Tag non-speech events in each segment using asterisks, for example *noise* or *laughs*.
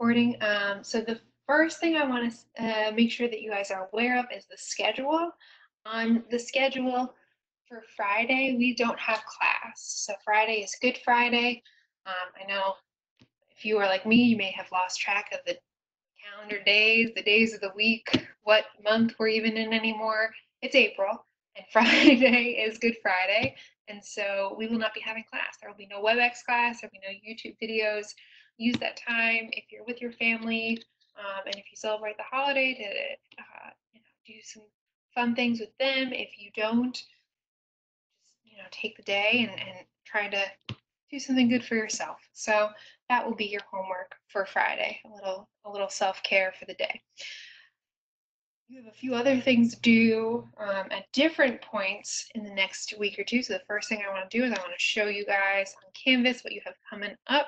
recording. Um, so the first thing I want to uh, make sure that you guys are aware of is the schedule. On the schedule for Friday, we don't have class. So Friday is Good Friday. Um, I know if you are like me, you may have lost track of the calendar days, the days of the week, what month we're even in anymore. It's April, and *laughs* Friday is Good Friday. And so we will not be having class. There will be no WebEx class, there will be no YouTube videos. Use that time if you're with your family um, and if you celebrate the holiday to uh, you know, do some fun things with them. If you don't, just you know, take the day and, and try to do something good for yourself. So that will be your homework for Friday. A little a little self-care for the day. You have a few other things to do um, at different points in the next week or two. So the first thing I want to do is I want to show you guys on Canvas what you have coming up.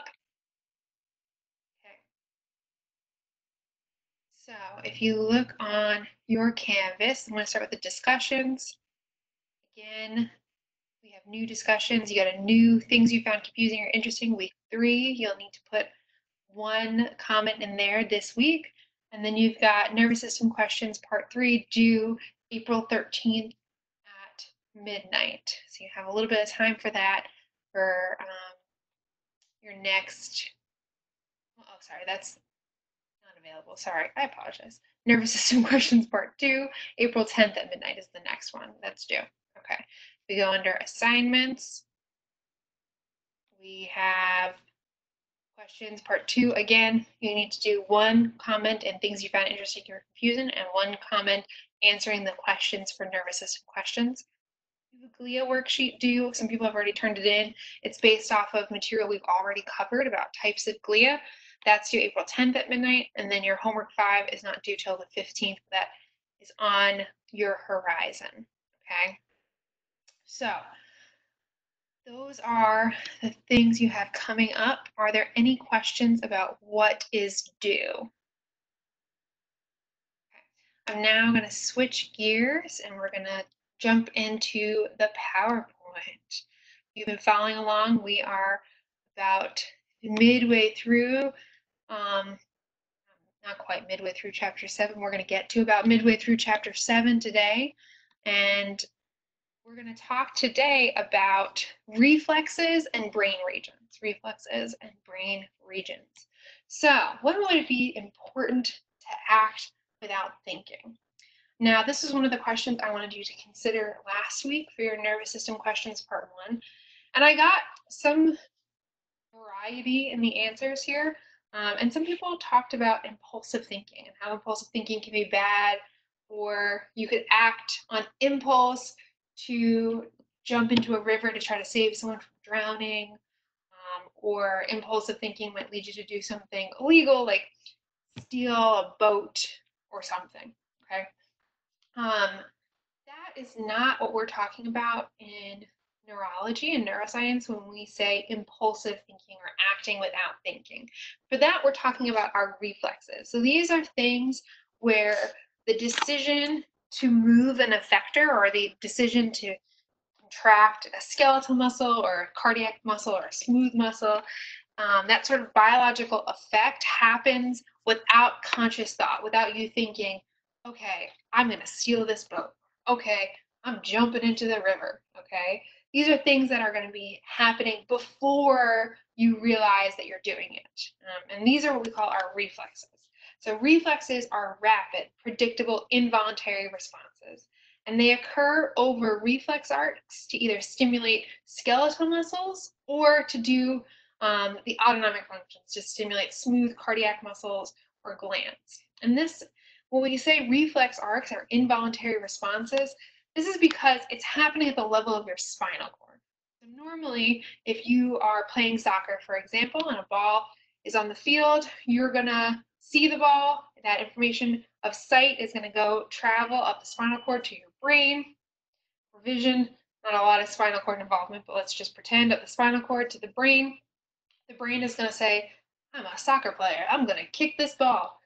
So if you look on your Canvas, I'm going to start with the discussions. Again, we have new discussions. You got a new things you found confusing or interesting. Week three, you'll need to put one comment in there this week. And then you've got nervous system questions part three due April 13th at midnight. So you have a little bit of time for that for um, your next, oh, sorry, that's available. Sorry, I apologize. Nervous system *laughs* questions part two, April 10th at midnight is the next one that's due. Okay, we go under assignments. We have questions. Part two, again, you need to do one comment and things you found interesting or confusing, and one comment answering the questions for nervous system questions. GLIA worksheet due. Some people have already turned it in. It's based off of material we've already covered about types of GLIA. That's due April 10th at midnight, and then your homework five is not due till the 15th. That is on your horizon. Okay. So those are the things you have coming up. Are there any questions about what is due? Okay. I'm now going to switch gears and we're going to jump into the PowerPoint. You've been following along. We are about midway through, um, not quite midway through chapter seven. We're going to get to about midway through chapter seven today. And we're going to talk today about reflexes and brain regions. Reflexes and brain regions. So, when would it be important to act without thinking? Now, this is one of the questions I wanted you to consider last week for your nervous system questions, part one. And I got some variety in the answers here. Um, and some people talked about impulsive thinking and how impulsive thinking can be bad, or you could act on impulse to jump into a river to try to save someone from drowning, um, or impulsive thinking might lead you to do something illegal, like steal a boat or something. Okay. Um, that is not what we're talking about in neurology and neuroscience when we say impulsive thinking or acting without thinking. For that, we're talking about our reflexes. So these are things where the decision to move an effector or the decision to contract a skeletal muscle or a cardiac muscle or a smooth muscle, um, that sort of biological effect happens without conscious thought, without you thinking, okay, I'm going to steal this boat. Okay, I'm jumping into the river. Okay. These are things that are going to be happening before you realize that you're doing it. Um, and these are what we call our reflexes. So reflexes are rapid, predictable, involuntary responses, and they occur over reflex arcs to either stimulate skeletal muscles or to do um, the autonomic functions, to stimulate smooth cardiac muscles or glands. And this, when we say reflex arcs are involuntary responses, this is because it's happening at the level of your spinal cord. So normally, if you are playing soccer, for example, and a ball is on the field, you're gonna see the ball. That information of sight is to go travel up the spinal cord to your brain. For vision, not a lot of spinal cord involvement, but let's just pretend up the spinal cord to the brain. The brain is to say, I'm a soccer player. I'm to kick this ball.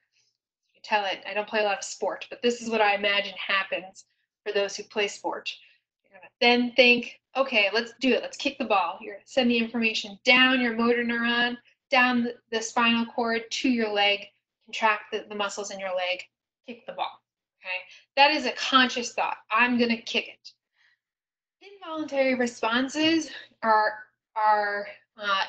You tell it, I don't play a lot of sport, but this is what I imagine happens for those who play sport. Then think, okay, let's do it. Let's kick the ball. You're to send the information down your motor neuron down the, the spinal cord to your leg, contract the, the muscles in your leg, kick the ball. Okay, that is a conscious thought. I'm gonna kick it. Involuntary responses are are uh,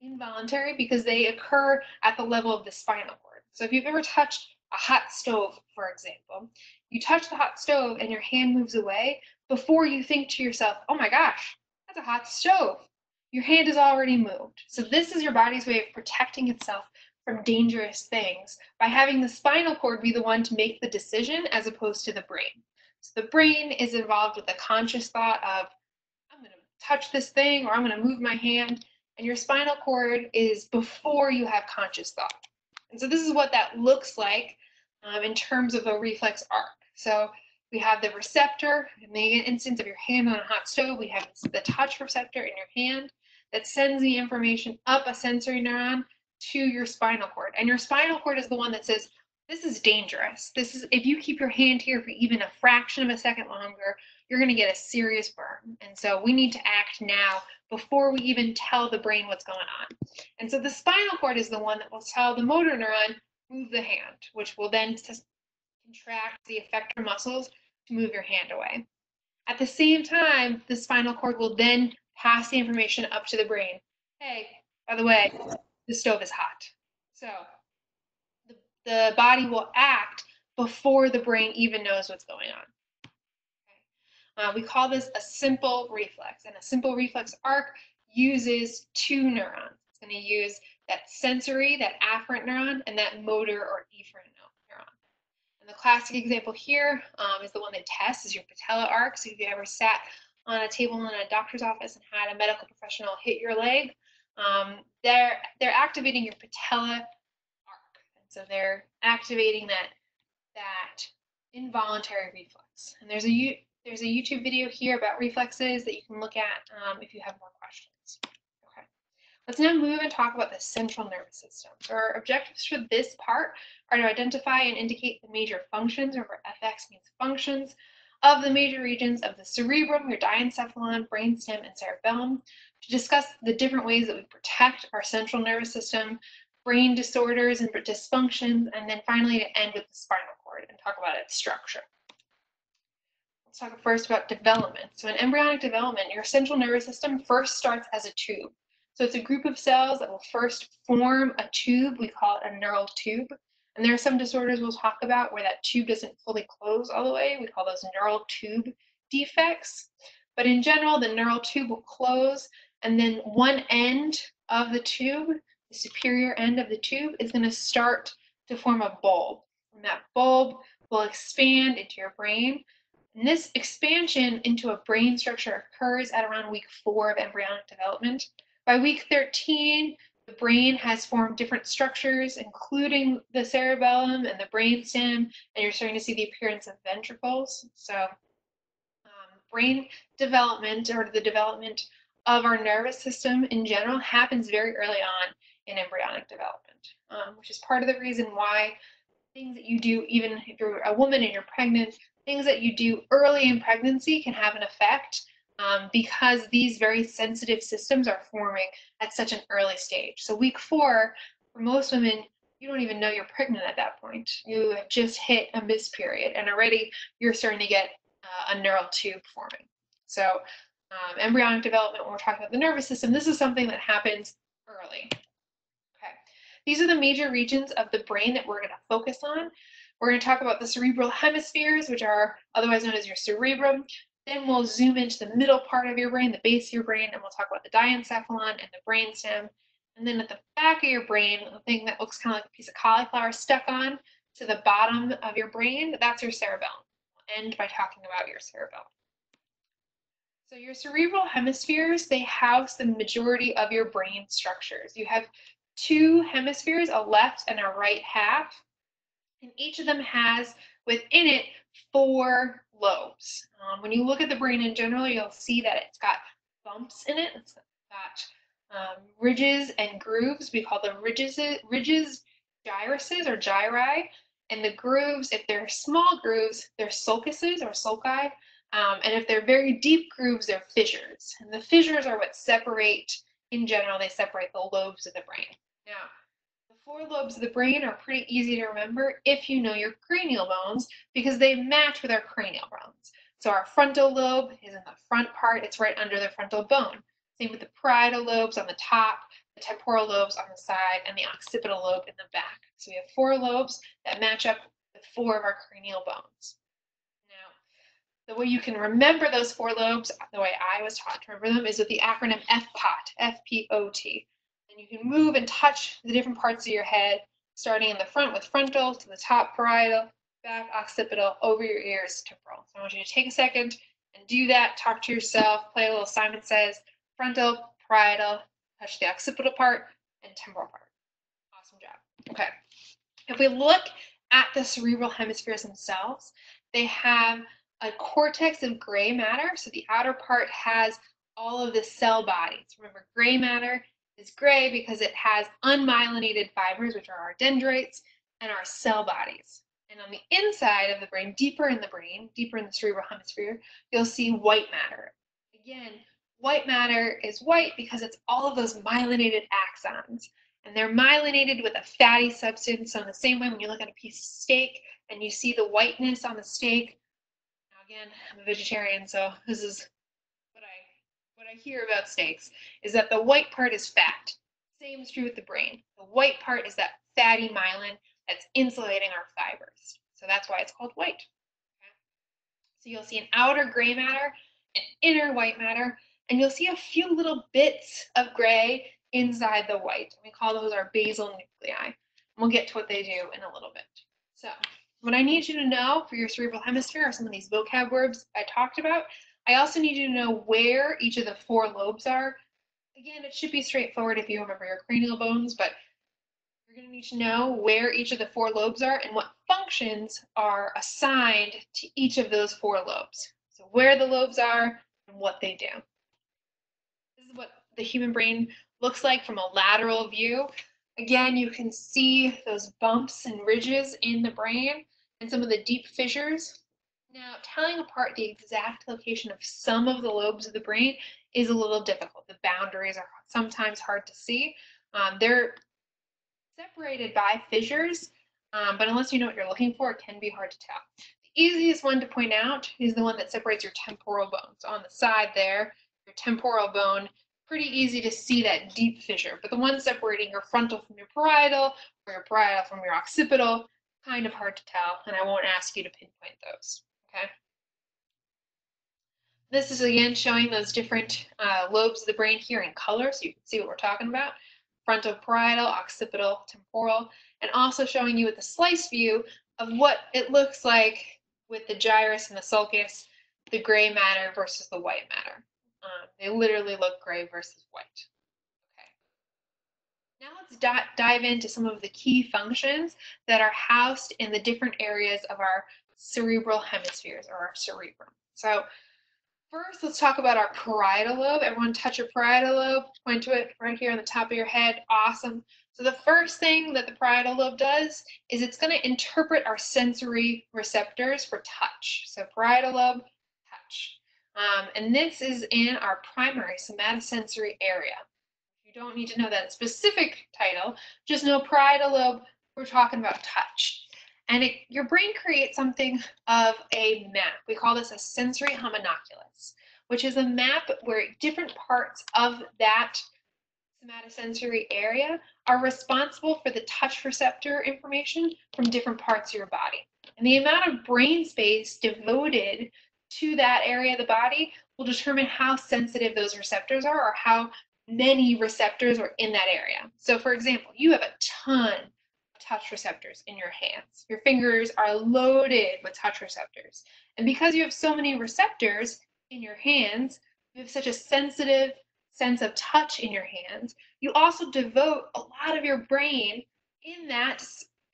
involuntary because they occur at the level of the spinal cord. So if you've ever touched a hot stove, for example, you touch the hot stove and your hand moves away before you think to yourself, oh my gosh, that's a hot stove. Your hand is already moved. So this is your body's way of protecting itself from dangerous things by having the spinal cord be the one to make the decision as opposed to the brain. So the brain is involved with the conscious thought of, I'm going to touch this thing or I'm going to move my hand. And your spinal cord is before you have conscious thought. And so this is what that looks like um, in terms of a reflex arc. So we have the receptor, in the instance of your hand on a hot stove, we have the touch receptor in your hand that sends the information up a sensory neuron to your spinal cord. And your spinal cord is the one that says, this is dangerous. This is if you keep your hand here for even a fraction of a second longer, you're going to get a serious burn. And so we need to act now before we even tell the brain what's going on. And so the spinal cord is the one that will tell the motor neuron move the hand, which will then contract the effector muscles to move your hand away. At the same time, the spinal cord will then pass the information up to the brain. Hey, by the way, the stove is hot. So the, the body will act before the brain even knows what's going on. Uh, we call this a simple reflex, and a simple reflex arc uses two neurons. It's going to use that sensory, that afferent neuron, and that motor or efferent. And the classic example here um, is the one that tests is your patella arc. So if you ever sat on a table in a doctor's office and had a medical professional hit your leg, um, they're they're activating your patella arc, and so they're activating that that involuntary reflex. And there's a there's a YouTube video here about reflexes that you can look at um, if you have more questions. Let's now move and talk about the central nervous system. So our objectives for this part are to identify and indicate the major functions, remember FX means functions, of the major regions of the cerebrum, your diencephalon, brainstem, and cerebellum, to discuss the different ways that we protect our central nervous system, brain disorders and dysfunctions, and then finally to end with the spinal cord and talk about its structure. Let's talk first about development. So in embryonic development, your central nervous system first starts as a tube. So it's a group of cells that will first form a tube. We call it a neural tube. And there are some disorders we'll talk about where that tube doesn't fully close all the way. We call those neural tube defects. But in general, the neural tube will close and then one end of the tube, the superior end of the tube, is going to start to form a bulb. And that bulb will expand into your brain. And this expansion into a brain structure occurs at around week four of embryonic development. By week 13, the brain has formed different structures, including the cerebellum and the brainstem, and you're starting to see the appearance of ventricles. So, um, brain development or the development of our nervous system in general happens very early on in embryonic development, um, which is part of the reason why things that you do, even if you're a woman and you're pregnant, things that you do early in pregnancy can have an effect um, because these very sensitive systems are forming at such an early stage. So, week four, for most women, you don't even know you're pregnant at that point. You have just hit a missed period, and already you're starting to get uh, a neural tube forming. So, um, embryonic development, when we're talking about the nervous system, this is something that happens early. Okay, these are the major regions of the brain that we're going to focus on. We're going to talk about the cerebral hemispheres, which are otherwise known as your cerebrum. Then we'll zoom into the middle part of your brain, the base of your brain, and we'll talk about the diencephalon and the brainstem. And then at the back of your brain, the thing that looks kind of like a piece of cauliflower stuck on to the bottom of your brain, that's your cerebellum. We'll end by talking about your cerebellum. So your cerebral hemispheres, they house the majority of your brain structures. You have two hemispheres, a left and a right half, and each of them has within it four lobes. Um, when you look at the brain in general, you'll see that it's got bumps in it. It's got um, ridges and grooves. We call them ridges, ridges, gyruses or gyri. And the grooves, if they're small grooves, they're sulcuses or sulci. Um, and if they're very deep grooves, they're fissures. And the fissures are what separate, in general, they separate the lobes of the brain. Now, four lobes of the brain are pretty easy to remember if you know your cranial bones because they match with our cranial bones. So our frontal lobe is in the front part, it's right under the frontal bone. Same with the parietal lobes on the top, the temporal lobes on the side, and the occipital lobe in the back. So we have four lobes that match up with four of our cranial bones. Now, the way you can remember those four lobes, the way I was taught to remember them, is with the acronym FPOT, F-P-O-T. And you can move and touch the different parts of your head, starting in the front with frontal, to the top parietal, back occipital, over your ears, temporal. So I want you to take a second and do that, talk to yourself, play a little Simon Says, frontal, parietal, touch the occipital part, and temporal part. Awesome job. Okay. If we look at the cerebral hemispheres themselves, they have a cortex of gray matter. So the outer part has all of the cell bodies. Remember, gray matter is gray because it has unmyelinated fibers, which are our dendrites, and our cell bodies. And on the inside of the brain, deeper in the brain, deeper in the cerebral hemisphere, you'll see white matter. Again, white matter is white because it's all of those myelinated axons. And they're myelinated with a fatty substance. So in the same way, when you look at a piece of steak and you see the whiteness on the steak, now again, I'm a vegetarian, so this is what I hear about steaks is that the white part is fat. Same is true with the brain. The white part is that fatty myelin that's insulating our fibers. So that's why it's called white. So you'll see an outer gray matter, an inner white matter, and you'll see a few little bits of gray inside the white. We call those our basal nuclei. We'll get to what they do in a little bit. So what I need you to know for your cerebral hemisphere are some of these vocab words I talked about. I also need you to know where each of the four lobes are. Again, it should be straightforward if you remember your cranial bones, but you're going to need to know where each of the four lobes are and what functions are assigned to each of those four lobes. So where the lobes are and what they do. This is what the human brain looks like from a lateral view. Again, you can see those bumps and ridges in the brain and some of the deep fissures. Now, telling apart the exact location of some of the lobes of the brain is a little difficult. The boundaries are sometimes hard to see. Um, they're separated by fissures, um, but unless you know what you're looking for, it can be hard to tell. The easiest one to point out is the one that separates your temporal bone. So on the side there, your temporal bone, pretty easy to see that deep fissure. But the one separating your frontal from your parietal, or your parietal from your occipital, kind of hard to tell, and I won't ask you to pinpoint those, okay? This is again showing those different uh, lobes of the brain here in color, so you can see what we're talking about. Frontal parietal, occipital, temporal, and also showing you with the slice view of what it looks like with the gyrus and the sulcus, the gray matter versus the white matter. Um, they literally look gray versus white. Okay. Now let's dive into some of the key functions that are housed in the different areas of our cerebral hemispheres or our cerebrum. So first, let's talk about our parietal lobe. Everyone touch your parietal lobe, point to it right here on the top of your head. Awesome. So the first thing that the parietal lobe does is it's going to interpret our sensory receptors for touch. So parietal lobe, touch. Um, and this is in our primary somatosensory area. You don't need to know that specific title, just know parietal lobe, we're talking about touch. And it, your brain creates something of a map. We call this a sensory homunculus, which is a map where different parts of that somatosensory area are responsible for the touch receptor information from different parts of your body. And the amount of brain space devoted to that area of the body will determine how sensitive those receptors are or how many receptors are in that area. So for example, you have a ton touch receptors in your hands. Your fingers are loaded with touch receptors. And because you have so many receptors in your hands, you have such a sensitive sense of touch in your hands, you also devote a lot of your brain in that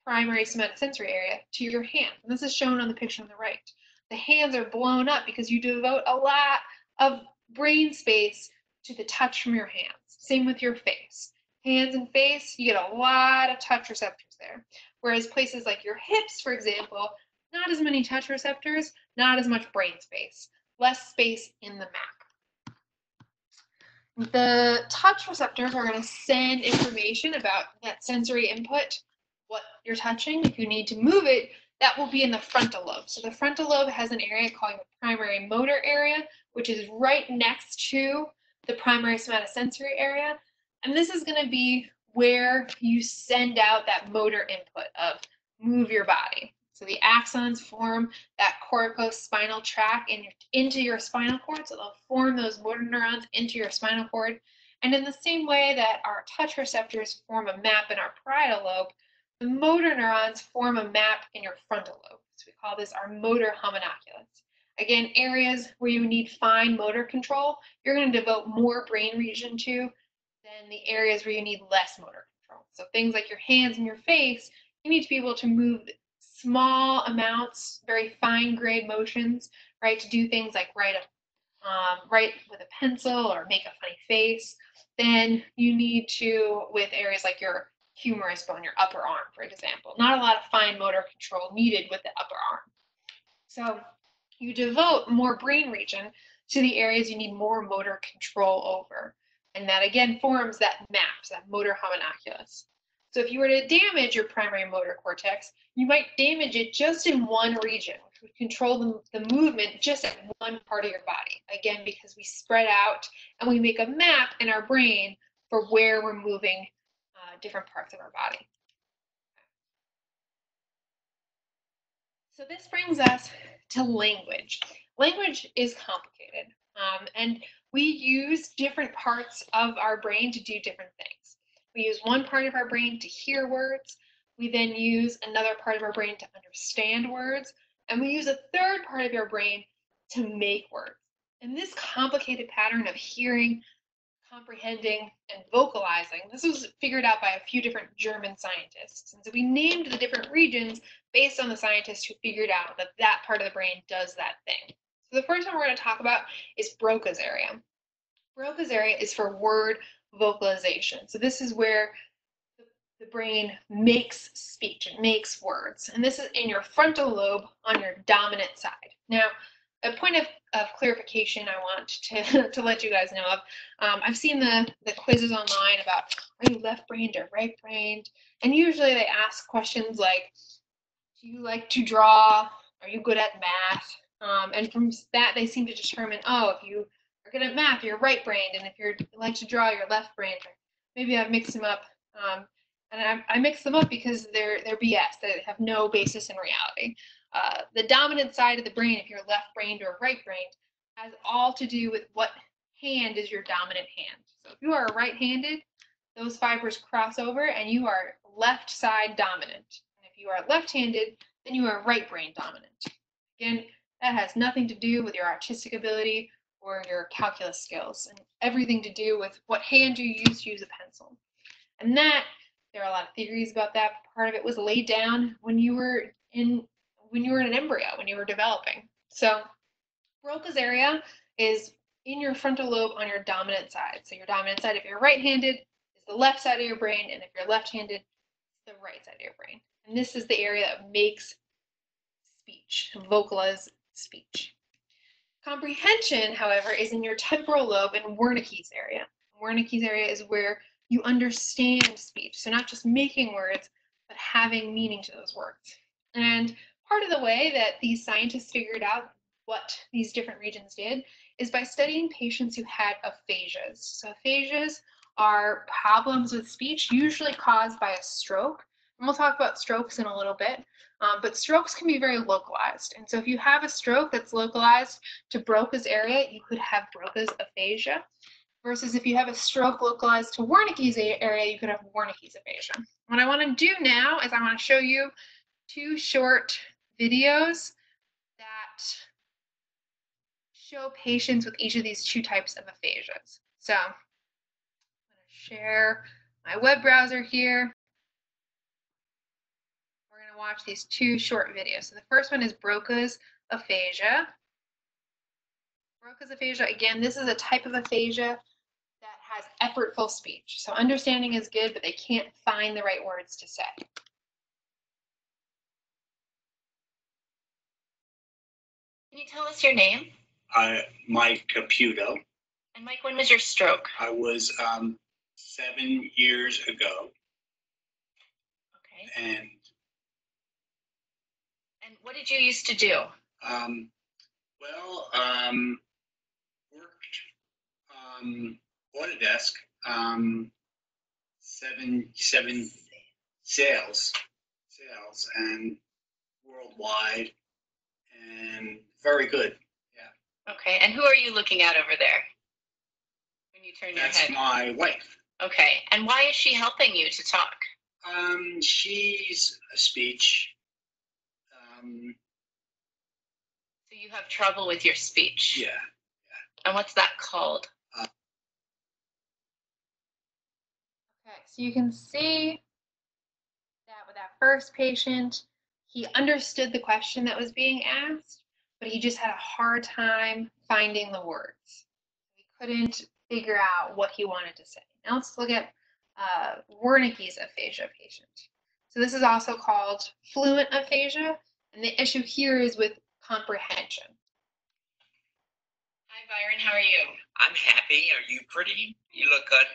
primary somatosensory area to your hands. And this is shown on the picture on the right. The hands are blown up because you devote a lot of brain space to the touch from your hands. Same with your face. Hands and face, you get a lot of touch receptors there. Whereas places like your hips, for example, not as many touch receptors, not as much brain space, less space in the map. the touch receptors are going to send information about that sensory input, what you're touching. If you need to move it, that will be in the frontal lobe. So the frontal lobe has an area called the primary motor area, which is right next to the primary somatosensory area. And this is going to be where you send out that motor input of move your body. So the axons form that corticospinal tract in, into your spinal cord. So they'll form those motor neurons into your spinal cord. And in the same way that our touch receptors form a map in our parietal lobe, the motor neurons form a map in your frontal lobe. So we call this our motor homunculus. Again, areas where you need fine motor control, you're going to devote more brain region to than the areas where you need less motor control. So things like your hands and your face, you need to be able to move small amounts, very fine grade motions, right? To do things like write a um, write with a pencil or make a funny face. Then you need to, with areas like your humerus bone, your upper arm, for example. Not a lot of fine motor control needed with the upper arm. So you devote more brain region to the areas you need more motor control over. And that again forms that map, that motor homunculus. So if you were to damage your primary motor cortex, you might damage it just in one region, which would control the, the movement just at one part of your body. Again, because we spread out and we make a map in our brain for where we're moving uh, different parts of our body. So this brings us to language. Language is complicated, um, and we use different parts of our brain to do different things. We use one part of our brain to hear words. We then use another part of our brain to understand words. And we use a third part of our brain to make words. And this complicated pattern of hearing, comprehending, and vocalizing, this was figured out by a few different German scientists. And so we named the different regions based on the scientists who figured out that that part of the brain does that thing. So the first one we're going to talk about is Broca's area. Broca's area is for word vocalization. So this is where the brain makes speech, it makes words. And this is in your frontal lobe on your dominant side. Now, a point of, of clarification I want to, *laughs* to let you guys know of. Um, I've seen the, the quizzes online about are you left-brained or right-brained? And usually they ask questions like, do you like to draw? Are you good at math? Um, and from that, they seem to determine, oh, if you are good at math, you're right brained, and if you're you like to draw, you're left brained. Maybe I've mixed them up. Um, and I, I mix them up because they're they're BS. They have no basis in reality. Uh, the dominant side of the brain, if you're left brained or right brained, has all to do with what hand is your dominant hand. So if you are right-handed, those fibers cross over and you are left side dominant. And if you are left-handed, then you are right brain dominant. Again, that has nothing to do with your artistic ability or your calculus skills and everything to do with what hand you use to use a pencil. And that, there are a lot of theories about that. but Part of it was laid down when you were in when you were in an embryo, when you were developing. So Broca's area is in your frontal lobe on your dominant side. So your dominant side, if you're right-handed, is the left side of your brain, and if you're left-handed, the right side of your brain. And this is the area that makes speech, vocalize speech. Comprehension, however, is in your temporal lobe and Wernicke's area. Wernicke's area is where you understand speech. So not just making words, but having meaning to those words. And part of the way that these scientists figured out what these different regions did is by studying patients who had aphasias. So aphasias are problems with speech usually caused by a stroke. And we'll talk about strokes in a little bit. Um, but strokes can be very localized. And so if you have a stroke that's localized to Broca's area, you could have Broca's aphasia. Versus if you have a stroke localized to Wernicke's area, you could have Wernicke's aphasia. What I want to do now is I want to show you two short videos that show patients with each of these two types of aphasias. So I'm going to share my web browser here watch these two short videos. So the first one is Broca's aphasia. Broca's aphasia, again, this is a type of aphasia that has effortful speech. So understanding is good, but they can't find the right words to say. Can you tell us your name? Uh, Mike Caputo. And Mike, when was your stroke? I was um, seven years ago, Okay. and And what did you used to do? um, well, um, worked um, Autodesk, um, seven seven sales, sales, and worldwide, and very good. Yeah. Okay. And who are you looking at over there? When you turn your That's head. my wife. Okay. And why is she helping you to talk? Um, she's a speech. Um, So you have trouble with your speech. yeah. And what's that called? Okay, so you can see that with that first patient, he understood the question that was being asked, but he just had a hard time finding the words. He couldn't figure out what he wanted to say. Now let's look at uh, Wernicke's aphasia patient. So this is also called fluent aphasia, and the issue here is with comprehension. Hi, Byron. How are you? I'm happy. Are you pretty? You look good.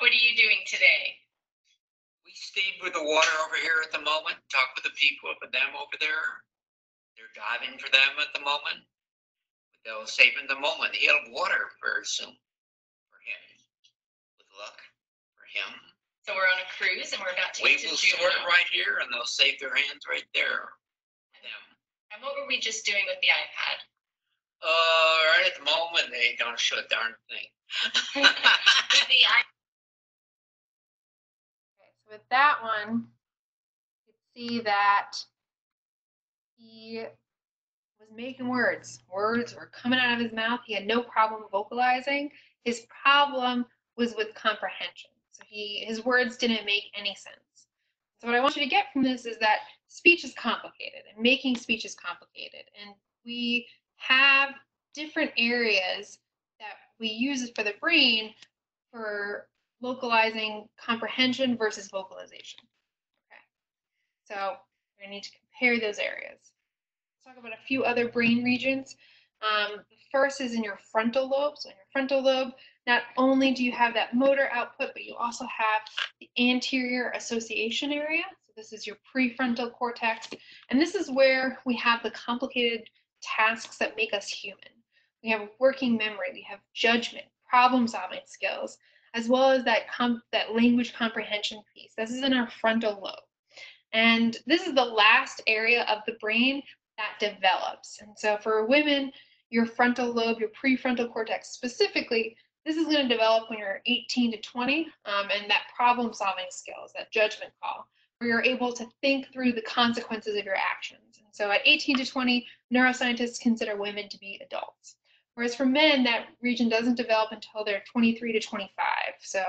What are you doing today? We stayed with the water over here at the moment. Talk with the people with them over there. They're diving for them at the moment. They'll save in the moment. He'll have water very soon for him. With luck for him. So we're on a cruise and we're about to We get to will sort it right here and they'll save their hands right there. And what were we just doing with the iPad? Uh, right at the moment, they don't show a darn thing. With the *laughs* Okay, so with that one, you can see that he was making words. Words were coming out of his mouth. He had no problem vocalizing. His problem was with comprehension. So he his words didn't make any sense. So what I want you to get from this is that speech is complicated and making speech is complicated. And we have different areas that we use for the brain for localizing comprehension versus vocalization. Okay, so gonna need to compare those areas. Let's talk about a few other brain regions. Um, the first is in your frontal lobe. So in your frontal lobe, not only do you have that motor output, but you also have the anterior association area. So this is your prefrontal cortex, and this is where we have the complicated tasks that make us human. We have working memory, we have judgment, problem-solving skills, as well as that that language comprehension piece. This is in our frontal lobe. And this is the last area of the brain that develops. And so for women, your frontal lobe, your prefrontal cortex specifically, this is going to develop when you're 18 to 20, um, and that problem solving skills, that judgment call, where you're able to think through the consequences of your actions. And so at 18 to 20, neuroscientists consider women to be adults. Whereas for men, that region doesn't develop until they're 23 to 25. So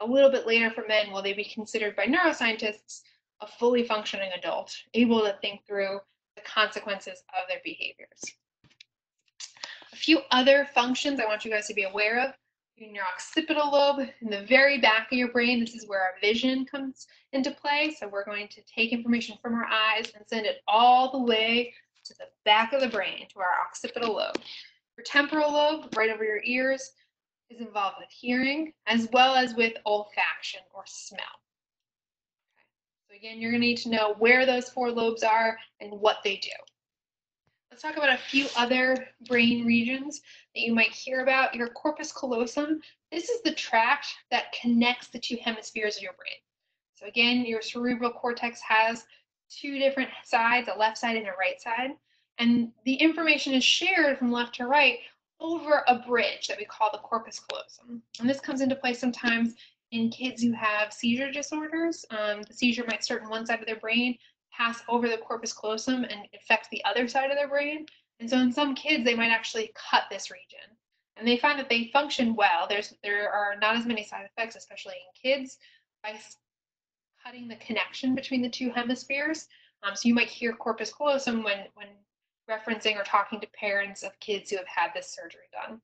a little bit later for men will they be considered by neuroscientists a fully functioning adult, able to think through the consequences of their behaviors. A few other functions I want you guys to be aware of. In your occipital lobe, in the very back of your brain, this is where our vision comes into play. So we're going to take information from our eyes and send it all the way to the back of the brain, to our occipital lobe. Your temporal lobe, right over your ears, is involved with hearing as well as with olfaction or smell. Okay. So again, you're going to need to know where those four lobes are and what they do. Let's talk about a few other brain regions that you might hear about. Your corpus callosum, this is the tract that connects the two hemispheres of your brain. So again, your cerebral cortex has two different sides, a left side and a right side. And the information is shared from left to right over a bridge that we call the corpus callosum. And this comes into play sometimes in kids who have seizure disorders. Um, the seizure might start in one side of their brain, pass over the corpus callosum, and affect the other side of their brain. And so in some kids, they might actually cut this region. And they find that they function well. There's there are not as many side effects, especially in kids, by cutting the connection between the two hemispheres. Um, so you might hear corpus callosum when when referencing or talking to parents of kids who have had this surgery done.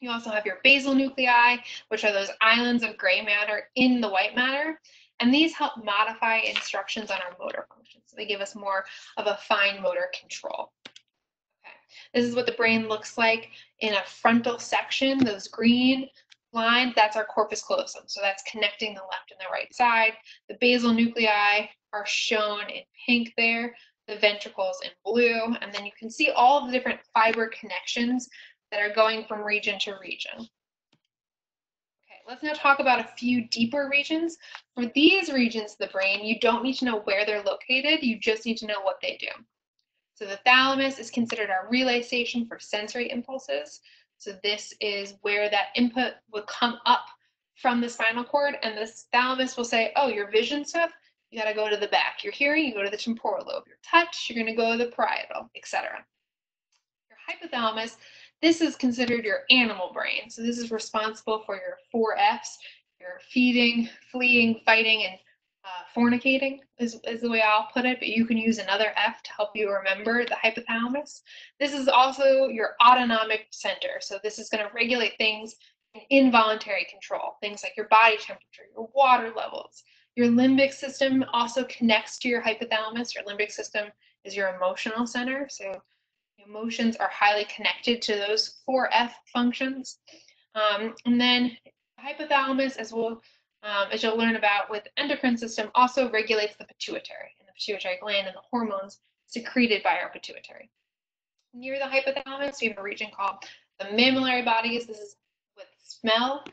You also have your basal nuclei, which are those islands of gray matter in the white matter. And these help modify instructions on our motor functions. So they give us more of a fine motor control. Okay. This is what the brain looks like in a frontal section. Those green lines, that's our corpus callosum. So that's connecting the left and the right side. The basal nuclei are shown in pink there, the ventricles in blue, and then you can see all of the different fiber connections that are going from region to region. Let's now talk about a few deeper regions. For these regions of the brain, you don't need to know where they're located, you just need to know what they do. So the thalamus is considered our relay station for sensory impulses. So this is where that input would come up from the spinal cord and the thalamus will say, oh, your vision stuff, you gotta go to the back. Your hearing, you go to the temporal lobe. Your touch, you're gonna go to the parietal, etc. Your hypothalamus, this is considered your animal brain. So this is responsible for your four F's, your feeding, fleeing, fighting, and uh, fornicating is, is the way I'll put it, but you can use another F to help you remember the hypothalamus. This is also your autonomic center. So this is going to regulate things in involuntary control, things like your body temperature, your water levels. Your limbic system also connects to your hypothalamus. Your limbic system is your emotional center. So emotions are highly connected to those four F functions. Um, and then hypothalamus, as well um, as you'll learn about with endocrine system, also regulates the pituitary and the pituitary gland and the hormones secreted by our pituitary. Near the hypothalamus, we have a region called the mammillary bodies. This is with smell.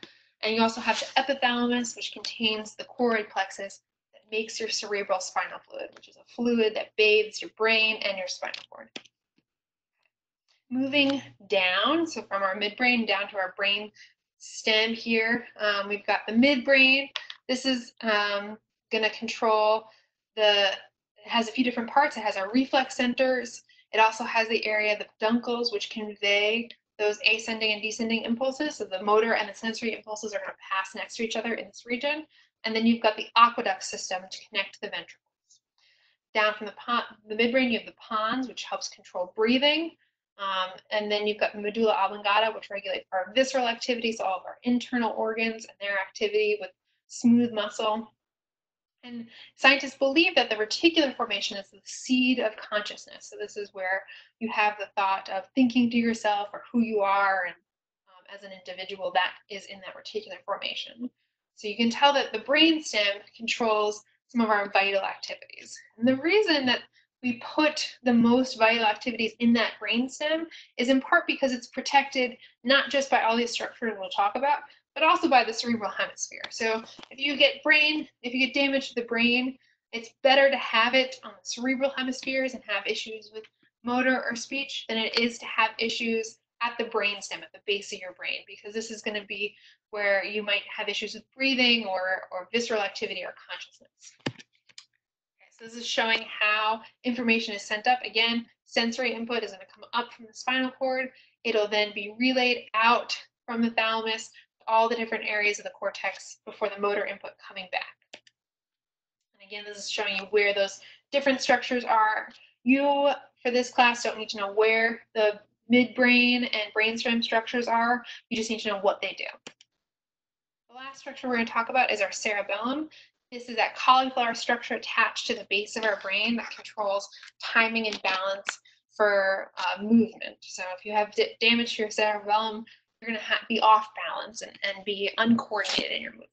And you also have the epithalamus, which contains the choroid plexus that makes your cerebral spinal fluid, which is a fluid that bathes your brain and your spinal cord. Moving down, so from our midbrain down to our brain stem here. Um, we've got the midbrain. This is um, going to control the, it has a few different parts. It has our reflex centers. It also has the area of the peduncles, which convey those ascending and descending impulses. So the motor and the sensory impulses are going to pass next to each other in this region. And then you've got the aqueduct system to connect the ventricles. Down from the, the midbrain, you have the pons, which helps control breathing. Um, and then you've got medulla oblongata, which regulates our visceral activities, all of our internal organs and their activity with smooth muscle. And scientists believe that the reticular formation is the seed of consciousness. So this is where you have the thought of thinking to yourself or who you are and um, as an individual that is in that reticular formation. So you can tell that the brainstem controls some of our vital activities. And the reason that we put the most vital activities in that brainstem is in part because it's protected not just by all these structures we'll talk about, but also by the cerebral hemisphere. So if you get brain, if you get damage to the brain, it's better to have it on the cerebral hemispheres and have issues with motor or speech than it is to have issues at the brainstem, at the base of your brain, because this is going to be where you might have issues with breathing or, or visceral activity or consciousness. This is showing how information is sent up. Again, sensory input is going to come up from the spinal cord. It'll then be relayed out from the thalamus to all the different areas of the cortex before the motor input coming back. And again, this is showing you where those different structures are. You, for this class, don't need to know where the midbrain and brainstem structures are. You just need to know what they do. The last structure we're going to talk about is our cerebellum. This is that cauliflower structure attached to the base of our brain that controls timing and balance for uh, movement. So if you have damage to your cerebellum, you're going to be off balance and, and be uncoordinated in your movement.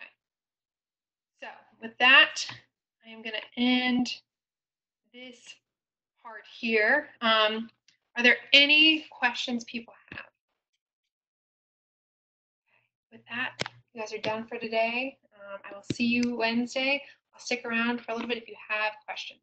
Okay. So with that, I am going to end this part here. Um, are there any questions people have? With that, you guys are done for today. Um, I will see you Wednesday. I'll stick around for a little bit if you have questions.